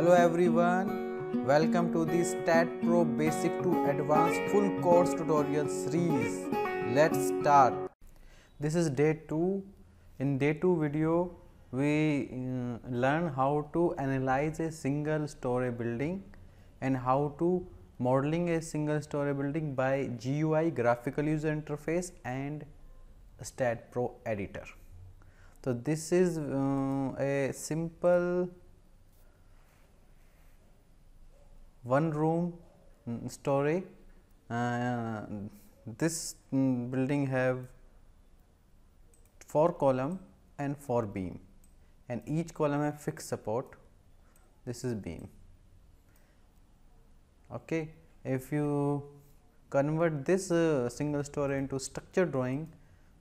Hello everyone, welcome to the STAAD Pro Basic to Advanced full course tutorial series. Let's start. This is day 2. In day 2 video, we uh, learn how to analyze a single story building and how to modeling a single story building by GUI graphical user interface and STAAD Pro editor. So, this is uh, a simple one room mm, story. Uh, this mm, building have four column and four beam and each column have fixed support. This is beam. Okay. If you convert this uh, single story into structure drawing,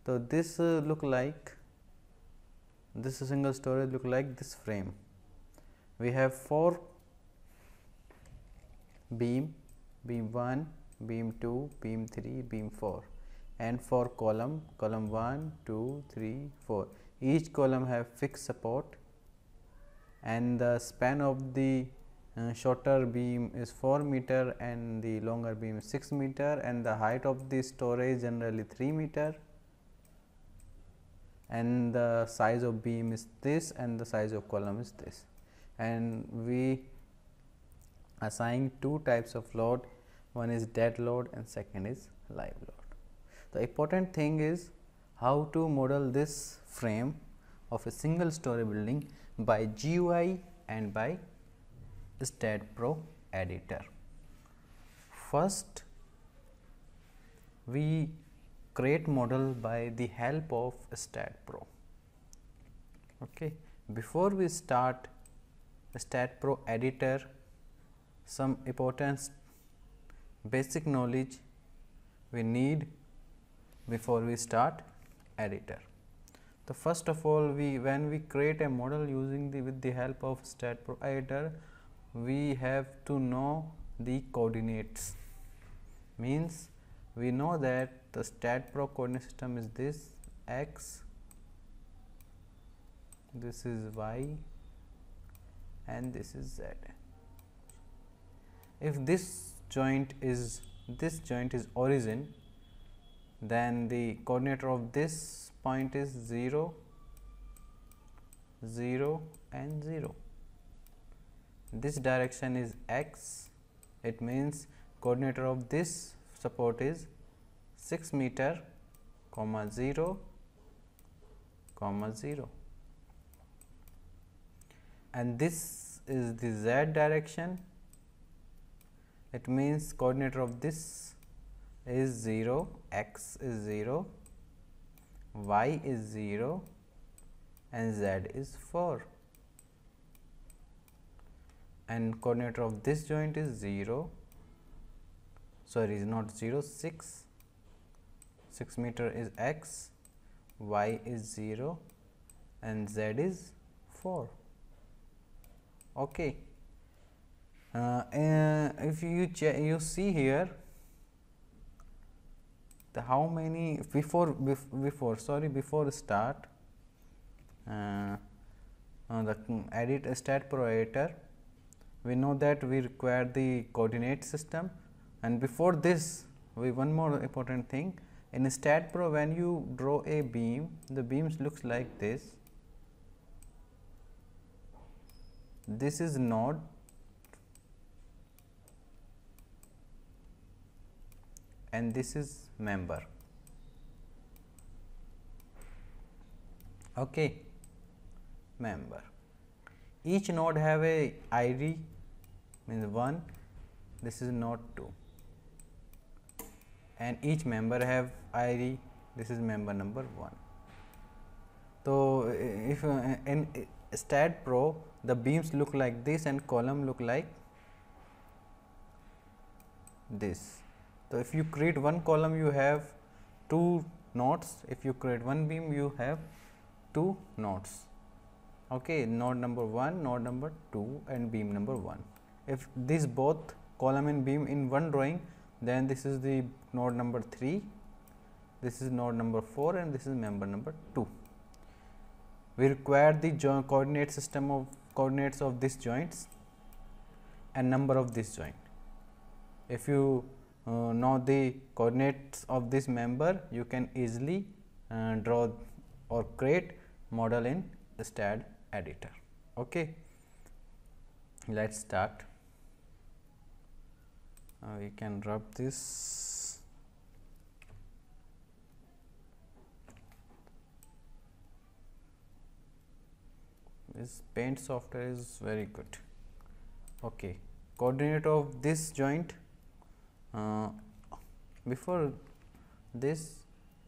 so this uh, look like this single story look like this frame. We have four beam, beam 1, beam 2, beam 3, beam 4 and for column, column 1, 2, 3, 4. Each column have fixed support. And the span of the uh, shorter beam is 4 meter and the longer beam is 6 meter. And the height of the storage generally 3 meter. And the size of beam is this and the size of column is this. And we assign two types of load one is dead load and second is live load. The important thing is how to model this frame of a single story building by GUI and by STAAD Pro editor. First we create model by the help of STAAD Pro. Okay. Before we start STAAD Pro editor, some important basic knowledge we need before we start editor. So, first of all we when we create a model using the with the help of STAAD editor, we have to know the coordinates. Means we know that the STAAD Pro coordinate system is this x this is y and this is z if this joint is this joint is origin then the coordinate of this point is 0 0 and 0 this direction is x. It means coordinator of this support is 6 meter comma 0 comma 0 and this is the z direction it means coordinator of this is 0 x is 0 y is 0 and z is 4 and coordinator of this joint is 0 sorry is not 0 6 6 meter is x, y is 0 and z is 4. Okay. Uh, if you you see here the how many before before sorry before start uh, uh the edit STAAD Pro editor we know that we require the coordinate system and before this we one more important thing in STAAD Pro when you draw a beam, the beams looks like this. This is node and this is member. Okay, member. Each node have a ID means 1, this is node 2 and each member have ID this is member number 1. So, if uh, in STAAD Pro the beams look like this and column look like this. So, if you create one column you have two nodes if you create one beam you have two nodes okay node number 1 node number 2 and beam number 1 if these both column and beam in one drawing then this is the node number 3, this is node number 4 and this is member number 2. We require the coordinate system of coordinates of these joints and number of this joint. If you uh, know the coordinates of this member, you can easily uh, draw or create model in STAAD editor. Okay. Let us start. Uh, we can rub this this paint software is very good okay coordinate of this joint uh, before this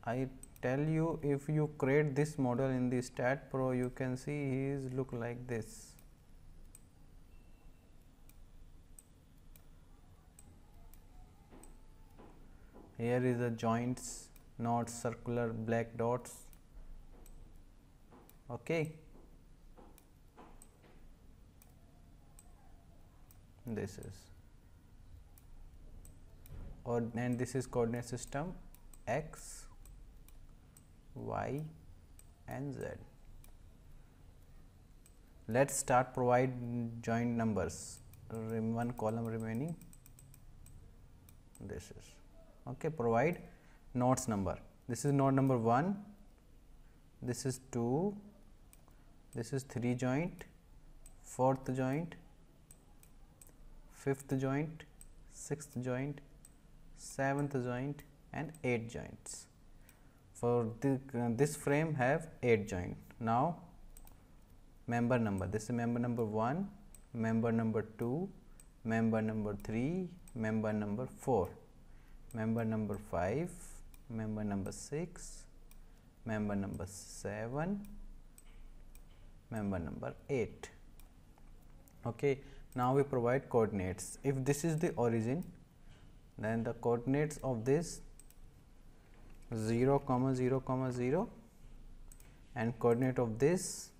I tell you if you create this model in the STAAD Pro you can see he is look like this. Here is the joints not circular black dots. Okay. This is or and this is coordinate system x y and z. Let's start provide joint numbers. One column remaining. This is okay provide nodes number. This is node number 1 this is 2 this is 3 joint fourth joint fifth joint sixth joint seventh joint and eight joints for the, uh, this frame have 8 joint. Now, member number this is member number 1, member number 2, member number 3, member number 4, member number 5, member number 6, member number 7, member number 8. Okay. Now, we provide coordinates. If this is the origin, then the coordinates of this 0 comma 0 comma 0 and coordinate of this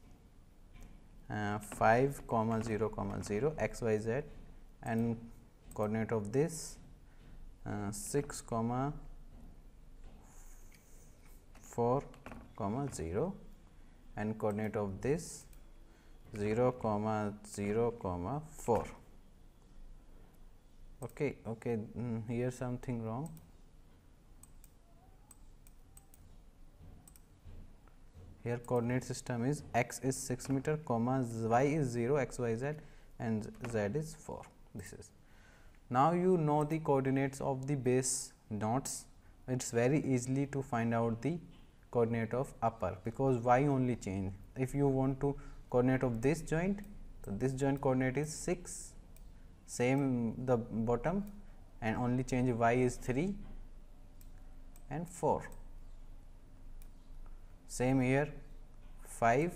uh, 5 comma 0 comma 0 x y z and coordinate of this uh, 6 comma 4 comma 0 and coordinate of this 0 comma 0 comma 4 okay okay mm, here something wrong. Here coordinate system is x is 6 meter comma y is 0 x y z and z is 4 this is. Now you know the coordinates of the base nodes it's very easily to find out the coordinate of upper because y only change. If you want to coordinate of this joint so this joint coordinate is 6 same the bottom and only change y is 3 and 4 same here 5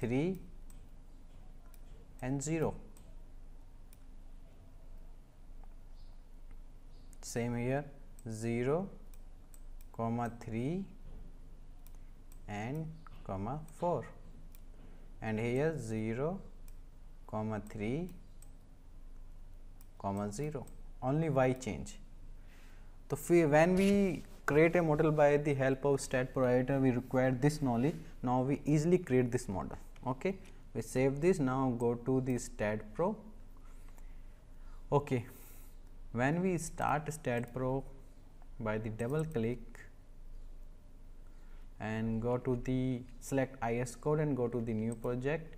3 and 0 same here 0 comma 3 and comma 4 and here 0 comma 3 comma 0 only y change. So when we create a model by the help of STAAD Pro we require this knowledge. Now we easily create this model. Okay? We save this. Now go to the STAAD Pro. Okay. When we start STAAD Pro by the double click and go to the select IS code and go to the new project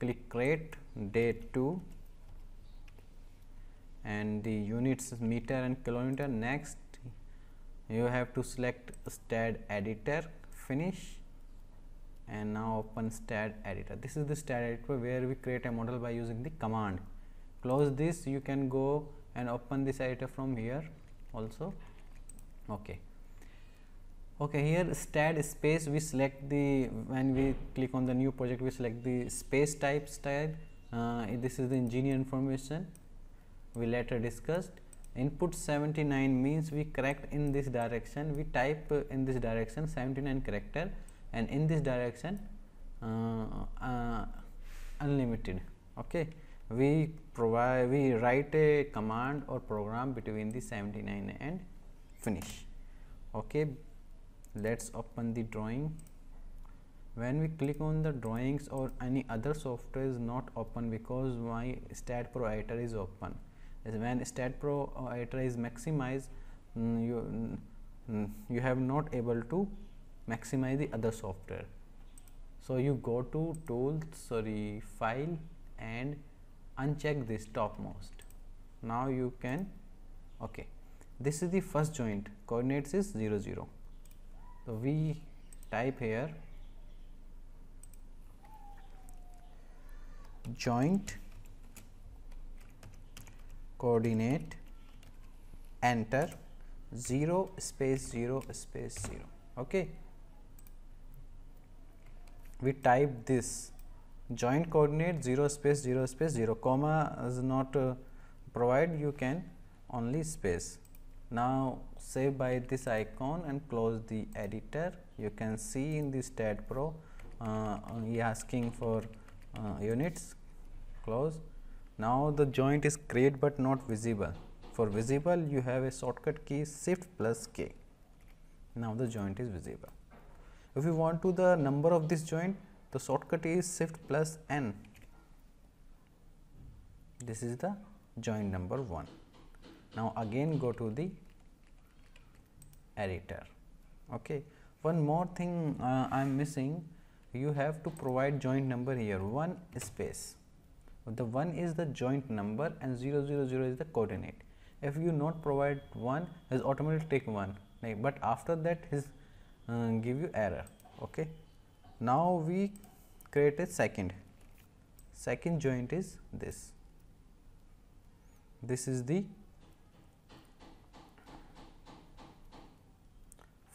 click create date 2 and the units meter and kilometer next you have to select STAAD editor finish and now open STAAD editor. This is the STAAD editor where we create a model by using the command. Close this you can go and open this editor from here also. Okay. Okay, here STAAD space we select the when we click on the new project we select the space type. Uh, this is the engineer information we later discussed. Input 79 means we correct in this direction. We type in this direction 79 character and in this direction uh, uh, unlimited. Okay we provide we write a command or program between the 79 and finish. Okay let's open the drawing. When we click on the drawings or any other software is not open because my STAAD Pro editor is open. When STAAD Pro editor is maximized mm, you mm, you have not able to maximize the other software. So you go to tools sorry file and uncheck this topmost. Now you can okay. This is the first joint. Coordinates is 0 0 so we type here joint coordinate enter 0 space 0 space 0 okay. We type this joint coordinate 0 space 0 space 0 comma is not uh, provide you can only space now save by this icon and close the editor. You can see in the STAAD Pro uh, asking for uh, units. Close. Now the joint is create but not visible. For visible you have a shortcut key shift plus k. Now the joint is visible. If you want to the number of this joint the shortcut is shift plus n. This is the joint number 1 now again go to the editor. Okay. One more thing uh, i am missing. You have to provide joint number here. 1 space. The 1 is the joint number and 0 0 0 is the coordinate. If you not provide 1 is automatically take 1 like, but after that his uh, give you error. Okay. Now we create a second. Second joint is this. This is the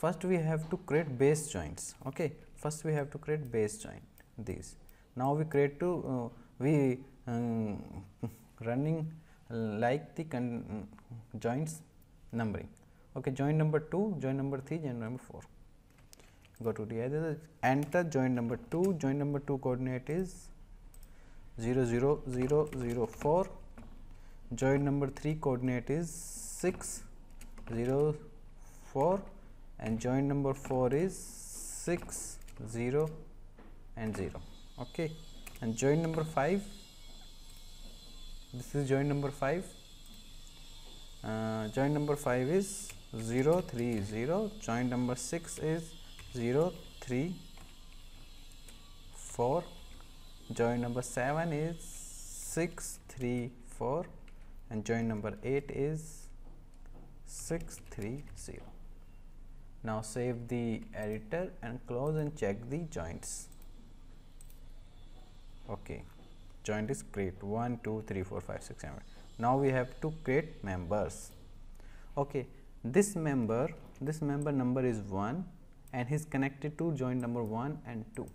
first we have to create base joints. Okay? First we have to create base joint these. Now we create to uh, we um, running like the joints numbering. Okay? Joint number 2 joint number 3 joint number 4 go to the other enter joint number 2 joint number 2 coordinate is 0 0 0 0 4 joint number 3 coordinate is 6 0 4 and joint number 4 is 6 0 and 0 okay. And joint number 5 this is joint number 5 uh, joint number 5 is 0 3 0 joint number 6 is 0 3 4 joint number 7 is 6 3 4 and joint number 8 is 6 3 0 now save the editor and close and check the joints. Okay, joint is create 1, 2, 3, 4, 5, 6, 7. Now we have to create members. Okay, this member, this member number is 1 and is connected to joint number 1 and 2.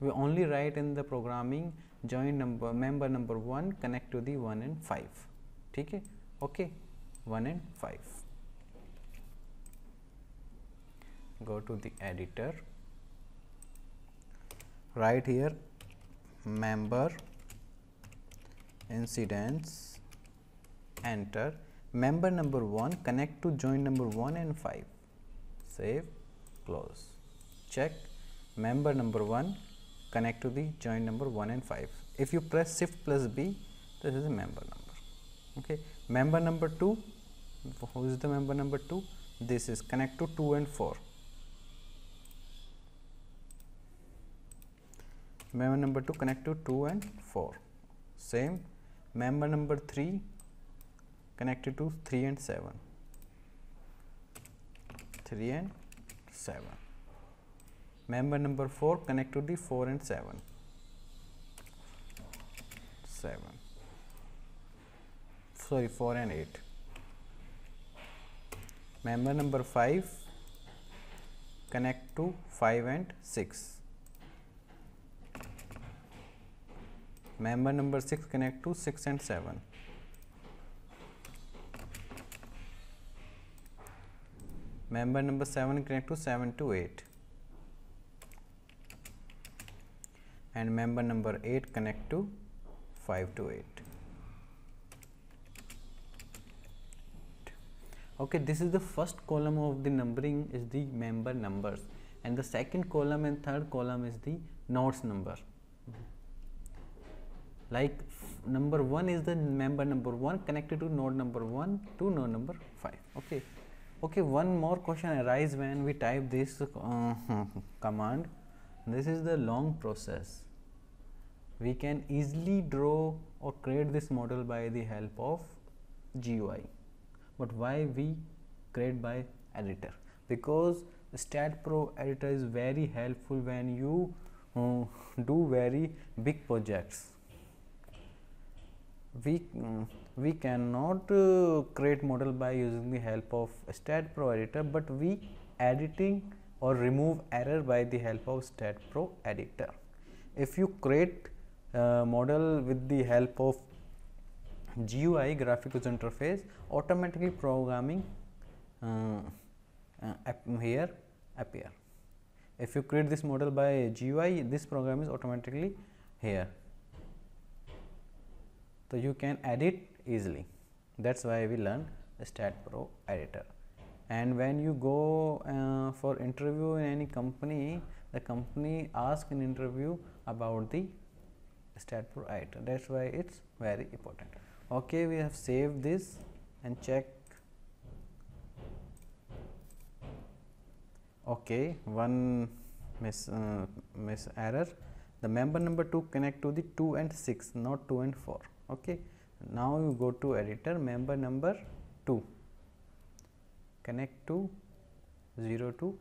We only write in the programming joint number member number 1 connect to the 1 and 5. Okay, okay 1 and 5. Go to the editor. Write here member incidence enter. Member number 1 connect to join number 1 and 5 save close. Check. Member number 1 connect to the join number 1 and 5 if you press shift plus b this is a member number. Okay. Member number 2 who is the member number 2 this is connect to 2 and 4 member number 2 connect to 2 and 4 same. Member number 3 connected to 3 and 7 3 and 7 member number 4 connect to the 4 and 7 7 sorry 4 and 8 member number 5 connect to 5 and 6 member number 6 connect to 6 and 7 member number 7 connect to 7 to 8 and member number 8 connect to 5 to 8 okay this is the first column of the numbering is the member numbers. And the second column and third column is the nodes number like number 1 is the member number 1 connected to node number 1 to node number 5 okay. Okay one more question arise when we type this uh, command. This is the long process. We can easily draw or create this model by the help of GUI but why we create by editor? Because STAAD Pro editor is very helpful when you uh, do very big projects we um, we cannot uh, create model by using the help of STAAD Pro editor but we editing or remove error by the help of STAAD Pro editor if you create uh, model with the help of GUI graphic user interface automatically programming uh, uh, here appear. If you create this model by GUI this program is automatically here. So, you can edit easily. That is why we learn STAAD Pro editor. And when you go uh, for interview in any company the company ask in interview about the STAAD Pro editor. That is why it is very important. Okay, we have saved this and check. Okay one miss uh, miss error. The member number 2 connect to the 2 and 6 not 2 and 4 okay. Now you go to editor member number 2 connect to 0 to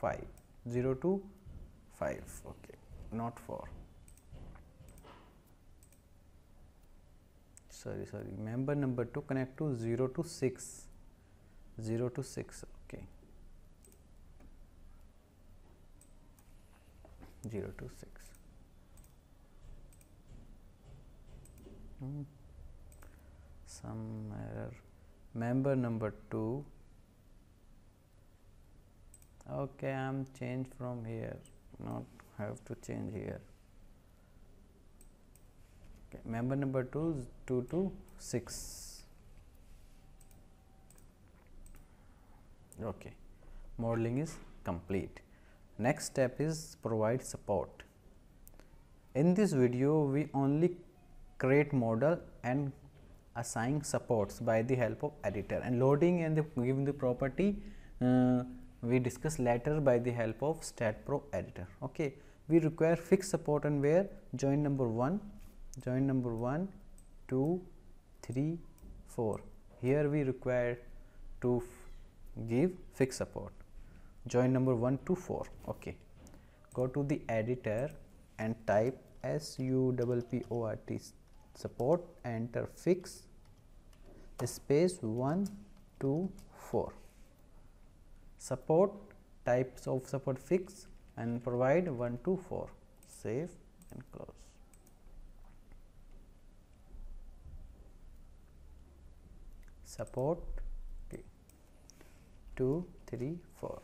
5 0 to 5 okay. Not 4 sorry sorry. Member number 2 connect to 0 to 6 0 to 6 okay. 0 to 6 hmm. some error member number 2 okay i am change from here. Not have to change here. Okay. member number 2 is 2 to 6 okay. Modeling is complete. Next step is provide support. In this video we only create model and assign supports by the help of editor and loading and the giving the property uh, we discuss later by the help of STAAD Pro editor. Okay. We require fixed support and where join number 1 join number 1, 2, 3, 4. Here we require to give fixed support. Join number 1 to 4. Okay. Go to the editor and type S U P P O R T support enter fix space 1 2 4 support types of support fix and provide 1 to 4 save and close. Support okay. 2 3 4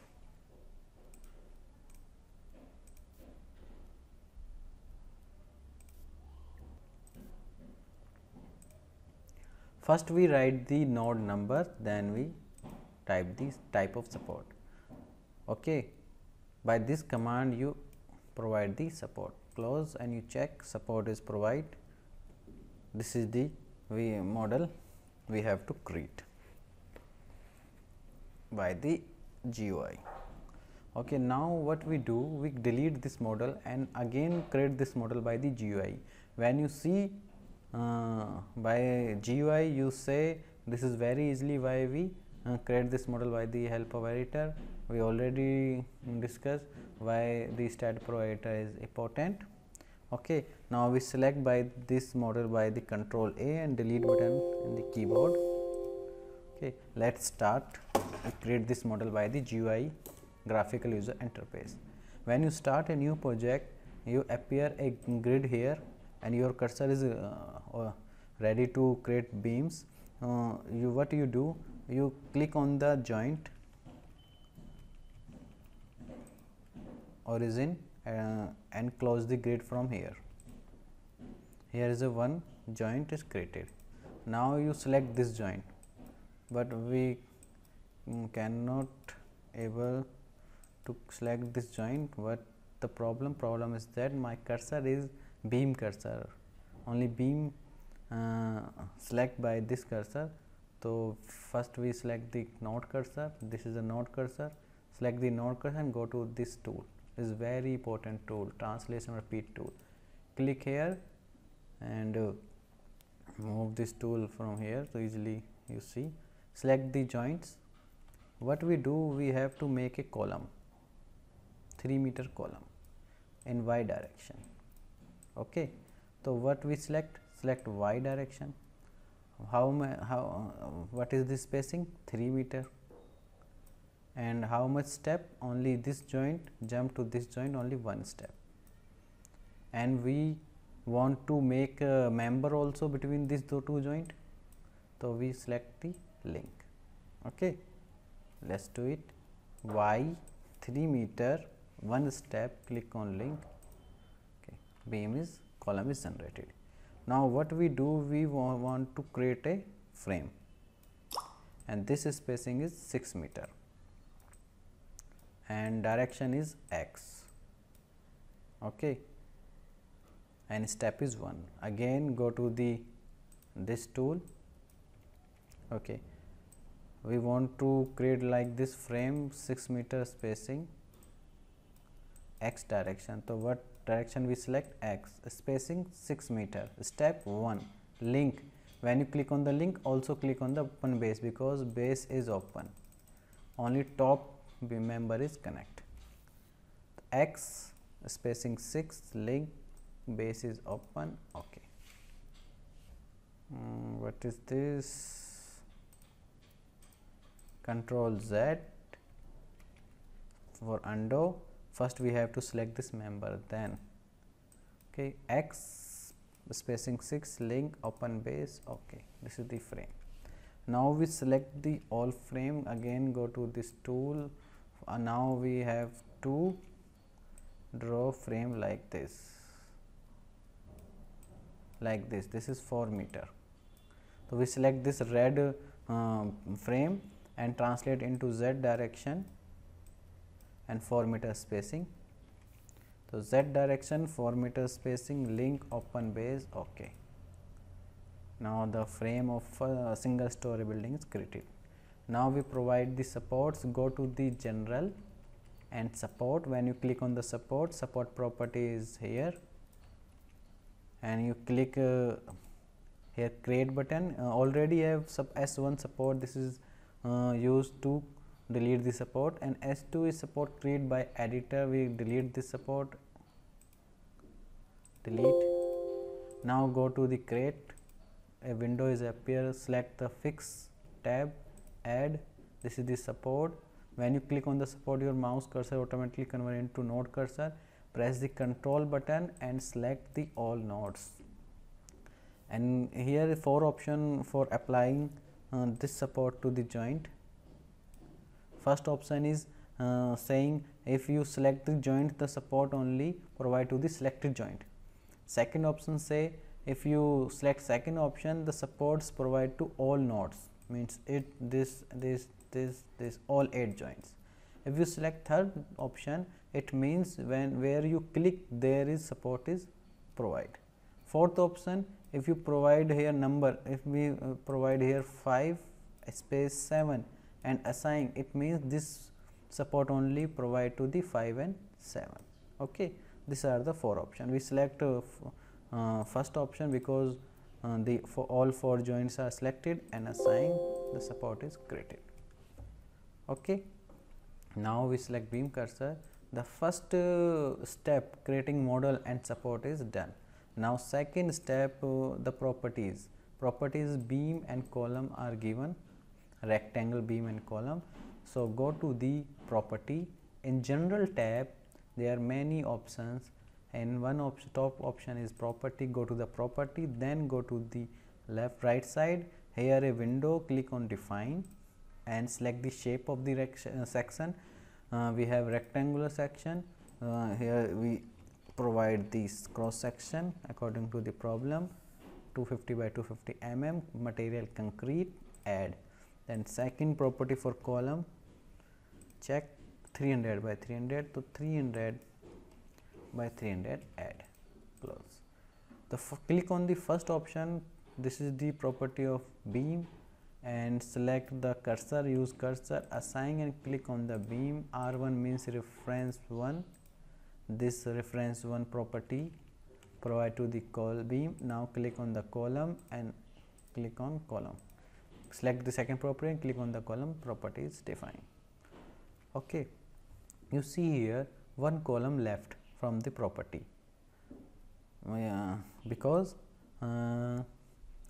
first we write the node number then we type the type of support okay by this command you provide the support close and you check support is provide this is the we model we have to create by the GUI. Okay, now what we do we delete this model and again create this model by the GUI. When you see by GUI you say this is very easily why we uh, create this model by the help of editor. We already discussed why the STAAD Pro editor is important. Okay now we select by this model by the control a and delete button in the keyboard. Okay let's start. We create this model by the gui graphical user interface. When you start a new project you appear a grid here and your cursor is uh, uh, ready to create beams uh, you what you do you click on the joint origin and close the grid from here. Here is a one joint is created. Now you select this joint, but we cannot able to select this joint what the problem problem is that my cursor is beam cursor. Only beam uh, select by this cursor. So first we select the node cursor. This is a node cursor. Select the node cursor and go to this tool. This is very important tool translation repeat tool. Click here and uh, move this tool from here so easily you see. Select the joints. What we do we have to make a column 3 meter column in y direction okay. So what we select? Select y direction. How how what is the spacing? 3 meter. And how much step? Only this joint jump to this joint only one step. And we want to make member also between these two joint. So we select the link. Okay. Let's do it. Y 3 meter one step click on link beam is column is generated. Now what we do we want to create a frame. And this spacing is 6 meter. And direction is x. Okay? And step is 1 again go to the this tool. Okay? We want to create like this frame 6 meter spacing x direction. So what direction we select x spacing 6 meter step 1 link. When you click on the link also click on the open base because base is open. Only top member is connect. X spacing 6 link base is open okay. Mm, what is this? Control z for undo first we have to select this member then. Okay x spacing 6 link open base okay this is the frame. Now we select the all frame again go to this tool. Uh, now we have to draw frame like this. Like this this is 4 meter. So we select this red uh, frame and translate into z direction and 4 meter spacing. So z direction 4 meter spacing link open base okay. Now the frame of a single story building is created. Now we provide the supports go to the general and support. When you click on the support support property is here. And you click uh, here create button. Uh, already have sub S1 support. This is uh, used to delete the support and S2 is support create by editor. We delete this support. Delete. Now go to the create. A window is appear. Select the fix tab. Add. This is the support. When you click on the support your mouse cursor automatically convert into node cursor. Press the control button and select the all nodes. And here four option for applying uh, this support to the joint first option is uh, saying if you select the joint the support only provide to the selected joint. Second option say if you select second option the supports provide to all nodes means it this this this this all eight joints. If you select third option it means when where you click there is support is provide. Fourth option if you provide here number if we uh, provide here 5 space 7 and assign it means this support only provide to the 5 and 7 okay these are the four options. We select uh, uh, first option because uh, the for all four joints are selected and assign the support is created okay now we select beam cursor. The first uh, step creating model and support is done. Now, second step uh, the properties. Properties beam and column are given rectangle beam and column. So, go to the property. In general tab there are many options and one op top option is property. Go to the property then go to the left right side. Here a window click on define and select the shape of the uh, section. Uh, we have rectangular section. Uh, here we provide this cross section according to the problem. 250 by 250 mm material concrete add then second property for column check 300 by 300 to 300 by 300 add close. The click on the first option this is the property of beam and select the cursor use cursor assign and click on the beam. R1 means reference 1 this reference 1 property provide to the col beam. Now click on the column and click on column select the second property and click on the column properties define okay. You see here one column left from the property. Uh, because uh,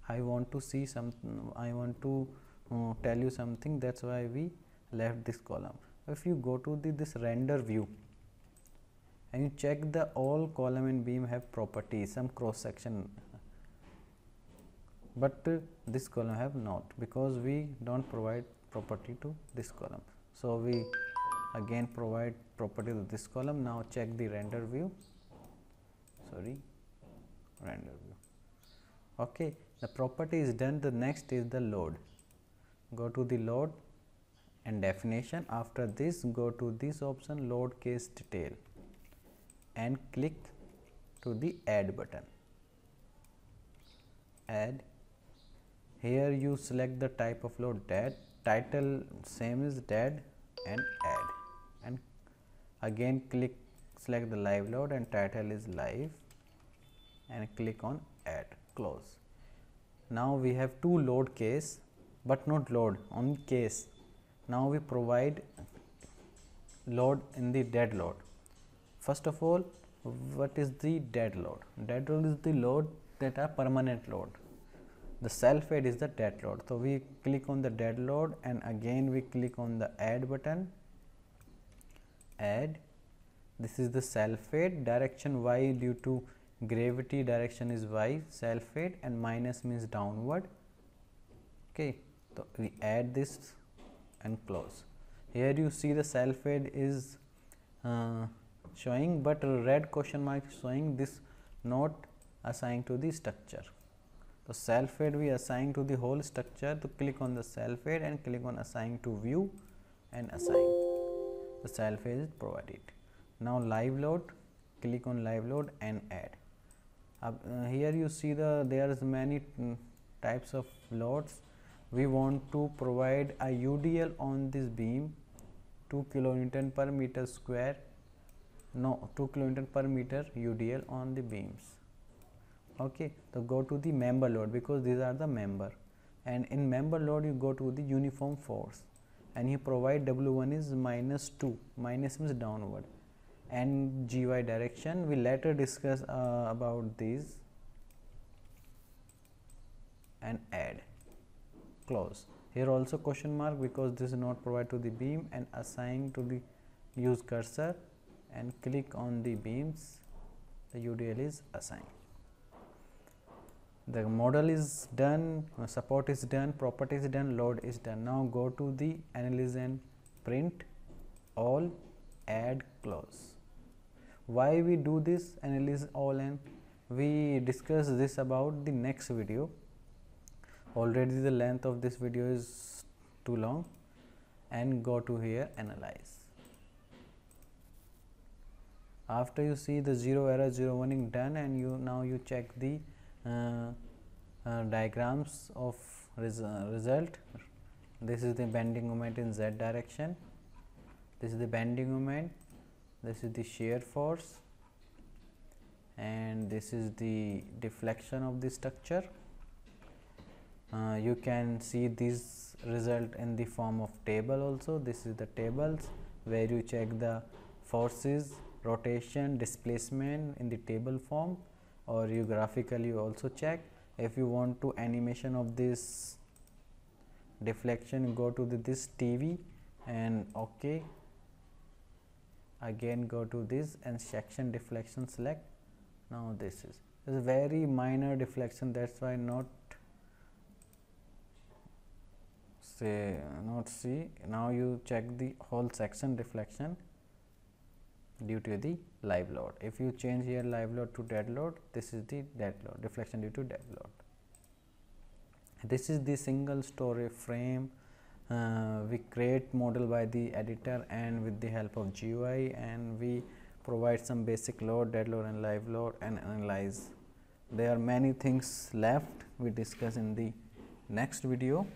I want to see some I want to uh, tell you something that is why we left this column. If you go to the this render view and you check the all column and beam have properties some cross section but this column have not because we do not provide property to this column. So, we again provide property to this column. Now check the render view. Sorry render view. Okay the property is done. The next is the load. Go to the load and definition. After this go to this option load case detail and click to the add button. Add here you select the type of load that title same is dead and add. And again click select the live load and title is live. And click on add close. Now we have two load case but not load only case. Now we provide load in the dead load. First of all what is the dead load? Dead load is the load that are permanent load the self weight is the dead load. So we click on the dead load and again we click on the add button. Add. This is the self weight direction y due to gravity direction is y self weight and minus means downward. Okay. So we add this and close. Here you see the self weight is uh, showing but red question mark showing this not assigned to the structure so self weight we assign to the whole structure to click on the self weight and click on assign to view and assign. The self weight is provided. Now live load click on live load and add. Uh, here you see the there is many mm, types of loads. We want to provide a UDL on this beam 2 kilonewton per meter square no 2 kilonewton per meter UDL on the beams okay so go to the member load because these are the member. And in member load you go to the uniform force. And you provide W1 is minus 2 minus means downward. And gy direction we later discuss uh, about these and add. Close. Here also question mark because this is not provided to the beam and assign to the use cursor. And click on the beams. The UDL is assigned the model is done support is done property is done load is done. Now go to the analyze and print all add close. Why we do this analyze all and we discuss this about the next video. Already the length of this video is too long and go to here analyze. After you see the zero error zero warning done and you now you check the diagrams of res uh, result. This is the bending moment in z direction. This is the bending moment. This is the shear force. And this is the deflection of the structure. Uh, you can see this result in the form of table also. This is the tables where you check the forces rotation displacement in the table form or you graphically also check. If you want to animation of this deflection go to the, this TV and ok. Again go to this and section deflection select. Now this is this is very minor deflection. That's why not say not see. Now you check the whole section deflection due to the live load if you change here live load to dead load this is the dead load deflection due to dead load this is the single story frame uh, we create model by the editor and with the help of GUI and we provide some basic load, dead load and live load and analyze. There are many things left we discuss in the next video.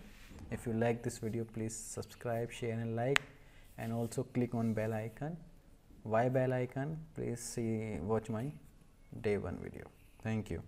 If you like this video please subscribe, share and like and also click on bell icon. Why bell icon? Please see watch my day one video. Thank you.